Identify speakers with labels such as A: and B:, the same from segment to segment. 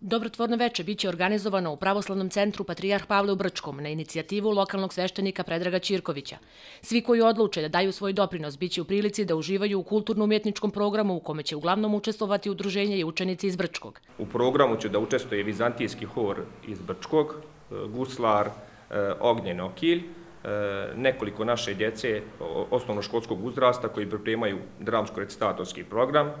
A: Dobrotvorno veče biće organizovano u Pravoslavnom centru Patrijarh Pavle u Brčkom na inicijativu lokalnog sveštenika Predraga Ćirkovića. Svi koji odluče da daju svoj doprinos biće u prilici da uživaju u kulturno-umjetničkom programu u kome će uglavnom učestvovati udruženje i učenici iz Brčkog.
B: U programu će da učestvuje Vizantijski hor iz Brčkog, e, Guslar, e, Ognjen Okilj, e, nekoliko naše djece osnovnoškolskog uzrasta koji pripremaju dramsko-recitatorski program,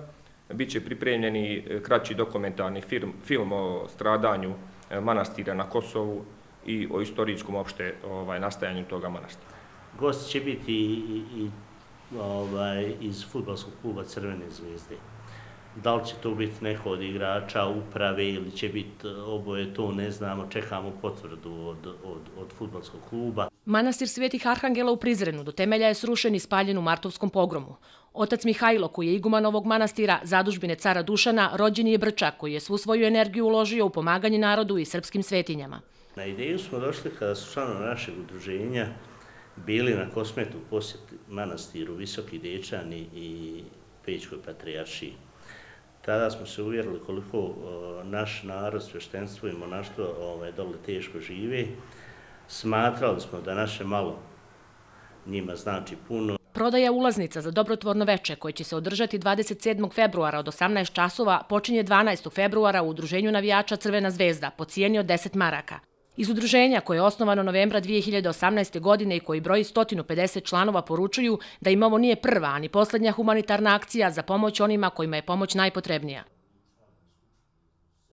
B: Biće pripremljeni e, kraći dokumentarni film, film o stradanju e, manastira na Kosovu i o istorijskom opšte ovaj, nastajanju toga manastira.
C: Gost će biti i, i ovaj, iz futbolskog kluba Crvene zvezde. Da li će to biti neko od igrača uprave ili će biti oboje, to ne znamo, čekamo potvrdu od, od, od futbolskog kluba.
A: Manastir Svetih Arhangela u Prizrenu do temelja je srušen i spaljen u Martovskom pogromu. Otac Mihajlo, koji je iguman ovog manastira, zadužbine cara Dušana, rođeni je Brčak, koji je svu svoju energiju uložio u pomaganje narodu i srpskim svetinjama.
C: Na ideju smo došli kada su članovi našeg udruženja bili na kosmetu posjet manastiru Visoki Dečani i Pećkoj patrijaršiji. Tada smo se uvjerili koliko naš narod, sveštenstvo i monaštvo ovaj, dole teško žive. Smatrali smo da naše malo njima znači puno.
A: Prodaja ulaznica za dobrotvorno veče koje će se održati 27. februara od 18 časova počinje 12. februara u Udruženju navijača Crvena zvezda po cijeni od 10 maraka. Iz udruženja koje je osnovano novembra 2018. godine i koji broji 150 članova poručuju da im ovo nije prva ani posljednja humanitarna akcija za pomoć onima kojima je pomoć najpotrebnija.